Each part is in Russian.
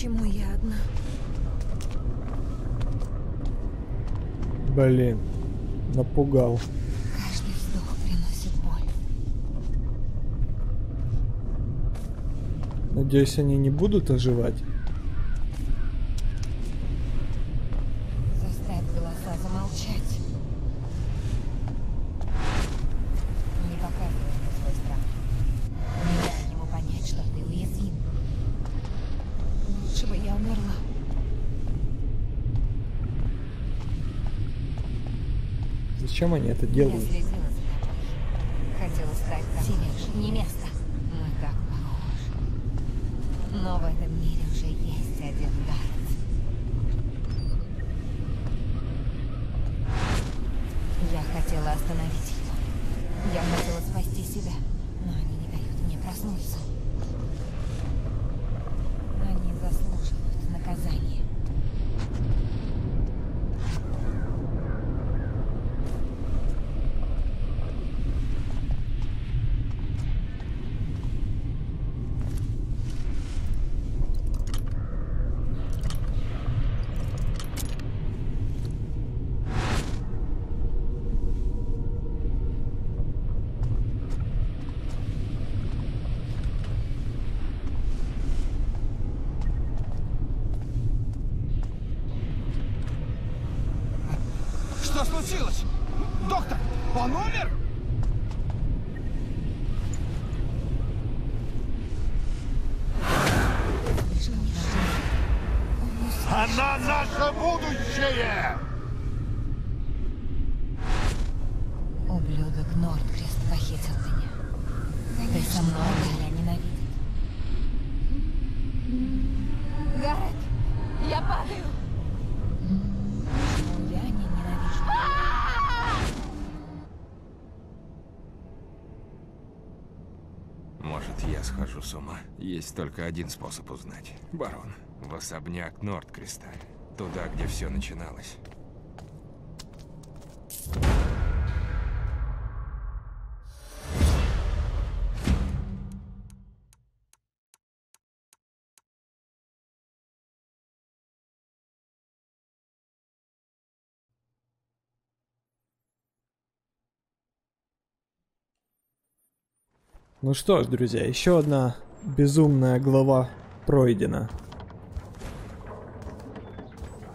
Почему я одна? Блин, напугал. Каждый вздох приносит боль. Надеюсь, они не будут оживать. Зачем они это делают? Хотела стать там. Не место. Мы так похожи. Но в этом мире уже есть один Гаррет. Я хотела остановить его. Я хотела спасти себя. Но они не дают мне проснуться. Они заслуживают наказания. Что случилось? Доктор, он умер? Она наше будущее! Ублюдок Нордкрест похитил меня. Ты со мной, я схожу с ума? Есть только один способ узнать. Барон, в особняк Нордкреста. Туда, где все начиналось. Ну что ж, друзья, еще одна безумная глава пройдена.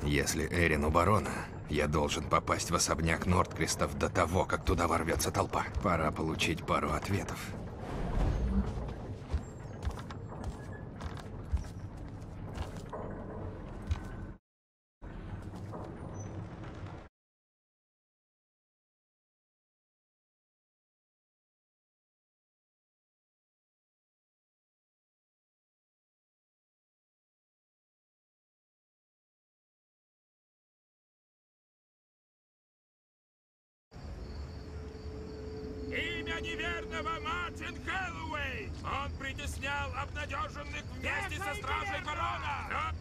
Если Эрин у барона, я должен попасть в особняк Нордкрестов до того, как туда ворвется толпа. Пора получить пару ответов. Неверного Мартин Хэллоуэй! Он притеснял обнадеженных вместе со стражей барона! Но-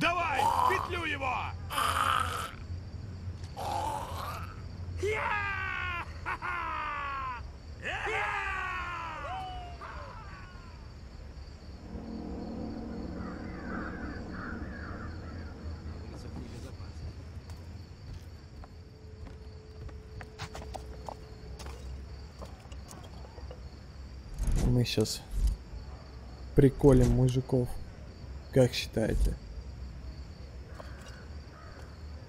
Давай, в петлю его! Я! Ха-ха! Я! Мы сейчас приколем мужиков. Как считаете?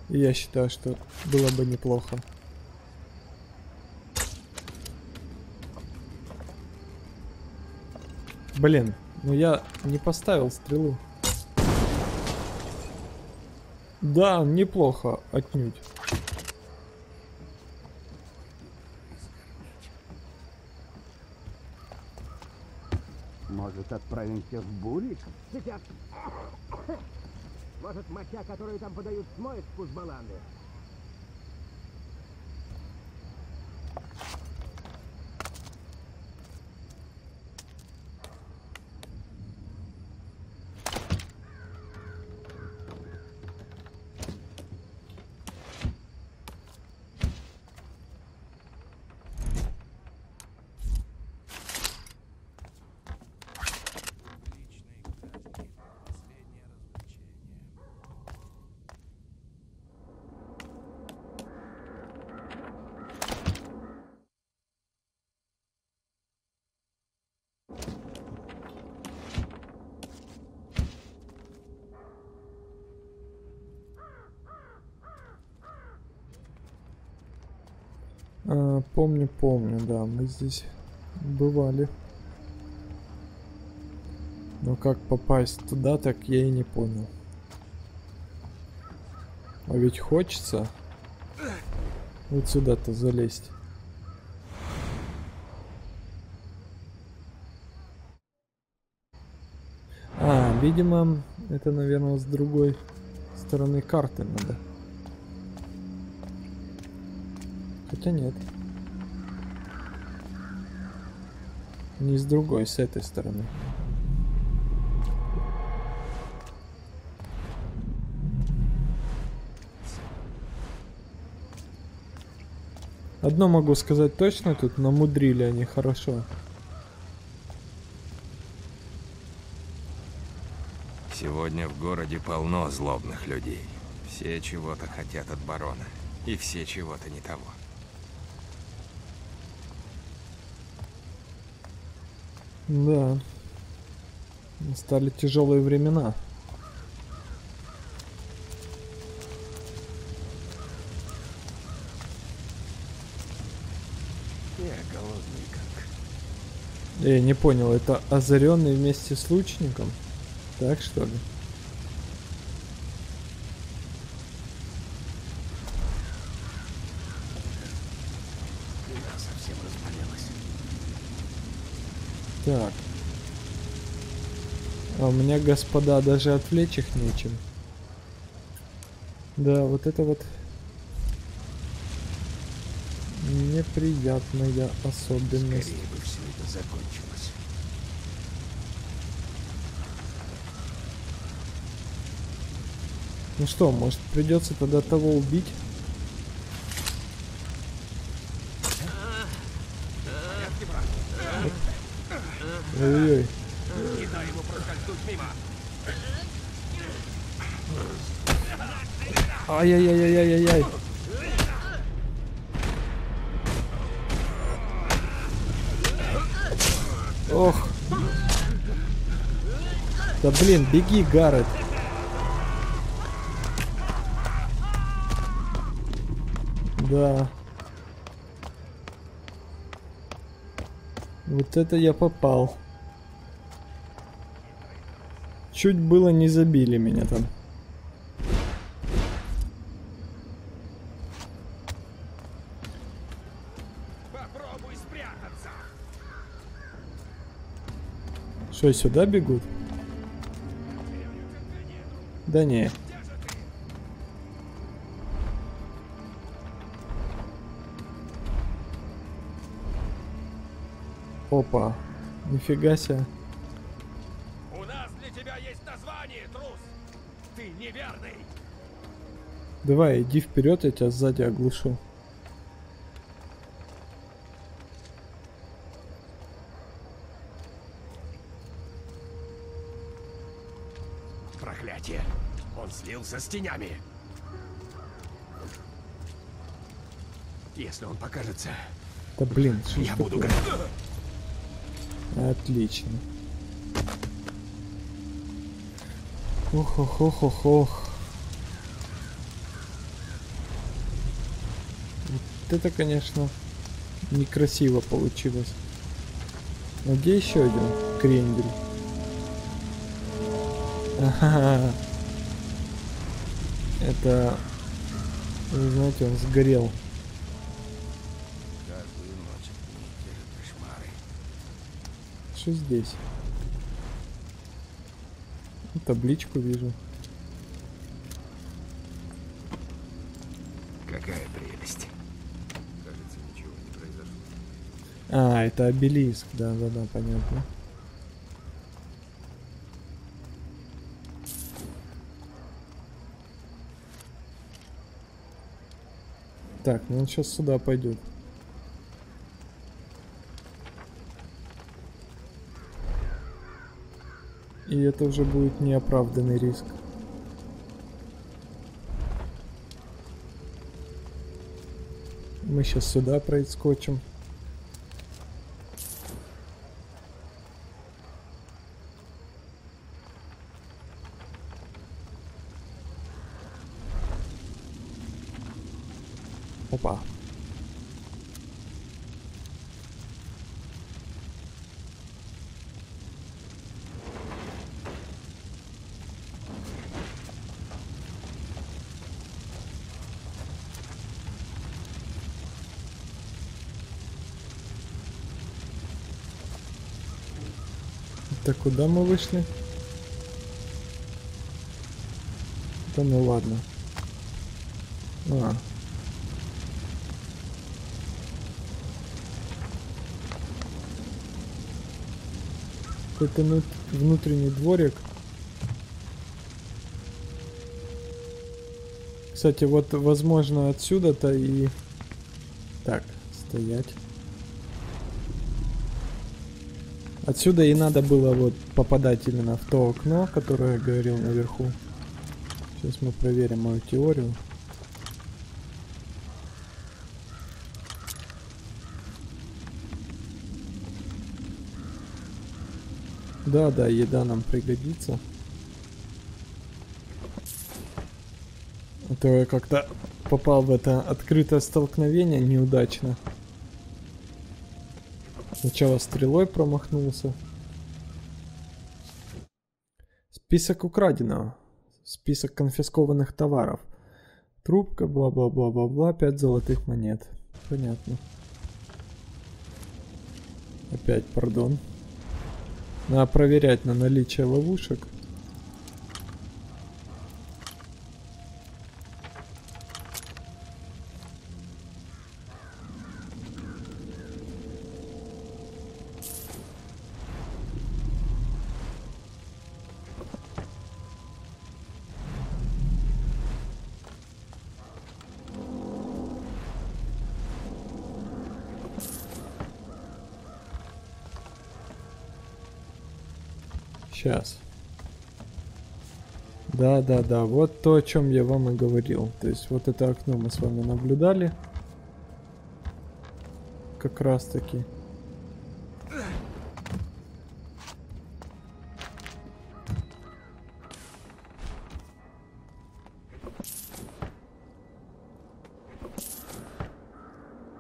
Я считаю, что было бы неплохо. Блин, ну я не поставил стрелу. Да, неплохо, отнюдь. Может, отправим всех в бурик? Сейчас. Может, моча, которую там подают, смоет вкус баланды? А, помню, помню, да, мы здесь бывали. Но как попасть туда, так я и не понял. А ведь хочется вот сюда-то залезть. А, видимо, это, наверное, с другой стороны карты надо. Хотя нет. Не с другой, с этой стороны. Одно могу сказать точно, тут намудрили они хорошо. Сегодня в городе полно злобных людей. Все чего-то хотят от барона. И все чего-то не того. Да. Стали тяжелые времена. Я голодный как. Я не понял, это озаренный вместе с лучником? Так что ли? Спина совсем. Так. А у меня, господа, даже отвлечь их нечем. Да, вот это вот неприятная особенность. Скорее бы все это закончилось. Ну что, может придется тогда того убить? Ой-ой. Не дай ему проскользнуть мимо. Ай-яй-яй-яй-яй-яй. Ох. Да блин, беги, Гаррет. Да. Вот это я попал. Чуть было не забили меня там. Попробуй спрятаться. Что, сюда бегут? Да не. Опа. Нифига себе. Ты неверный. Давай, иди вперед, я тебя сзади оглушу. Проклятие. Он слился с тенями. Если он покажется, Да блин, что я буду такое? Отлично. Ох ох ох ох ох Вот это, конечно, некрасиво получилось. А где еще один крендель? Ага. Это, вы знаете, он сгорел. Что здесь? Табличку вижу. Какая прелесть. Кажется, ничего не произошло. А, это обелиск, да, да, да, понятно. Так, ну он сейчас сюда пойдет. И это уже будет неоправданный риск. Мы сейчас сюда проскочим. Опа. Это куда мы вышли? Да ну ладно. А. Какой-то ну- внутренний дворик. Кстати, вот возможно отсюда-то и... Так, стоять. Отсюда и надо было вот попадать именно в то окно, которое я говорил наверху. Сейчас мы проверим мою теорию. Да, да, еда нам пригодится. А то я как-то попал в это открытое столкновение неудачно. Сначала стрелой промахнулся. Список украденного. Список конфискованных товаров. Трубка, бла-бла-бла-бла-бла, 5 золотых монет. Понятно. Опять, пардон. Надо проверять на наличие ловушек. Сейчас. Да, да, да. Вот то, о чем я вам и говорил. То есть вот это окно мы с вами наблюдали. Как раз таки.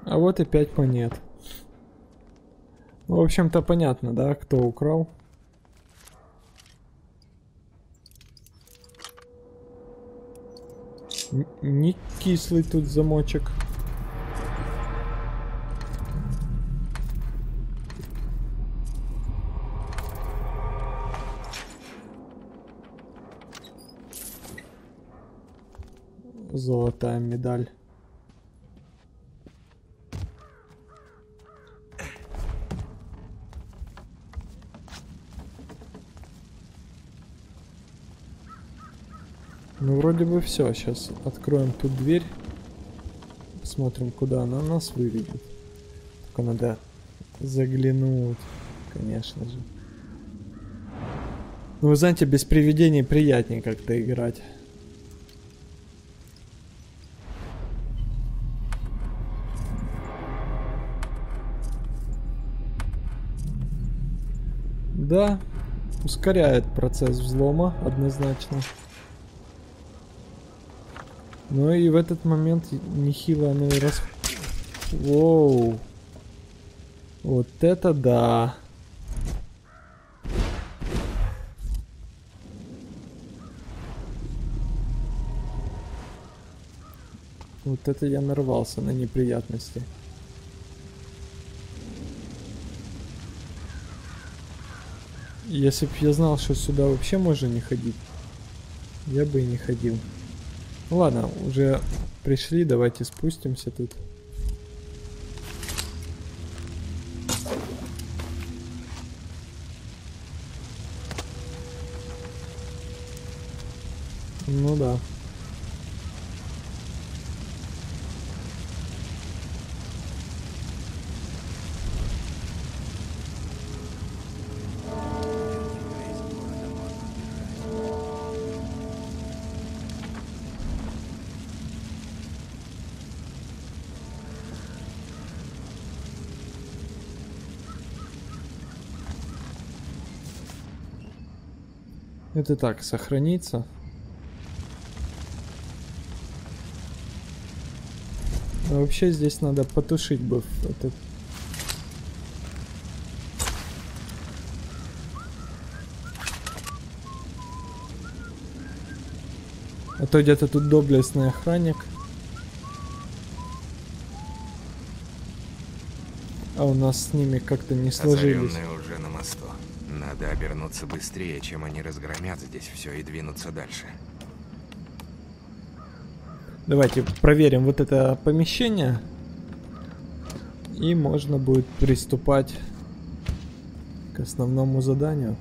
А вот и пять монет. В общем-то, понятно, да, кто украл. Не кислый тут замочек. Золотая медаль. Ну, вроде бы все. Сейчас откроем тут дверь. Посмотрим, куда она нас выведет. Только надо заглянуть, конечно же. Ну, вы знаете, без привидений приятнее как-то играть. Да, ускоряет процесс взлома однозначно. Ну и в этот момент нехило оно и рас... Воу. Вот это да. Вот это я нарвался на неприятности. Если б я знал, что сюда вообще можно не ходить, я бы и не ходил. Ну ладно, уже пришли, давайте спустимся тут. Ну да. Это так, сохранится. А вообще здесь надо потушить бы этот... А то где-то тут доблестный охранник. А у нас с ними как-то не сложились. Озаренные уже на мосту. Надо обернуться быстрее, чем они разгромят здесь все и двинуться дальше. Давайте проверим вот это помещение. И можно будет приступать к основному заданию.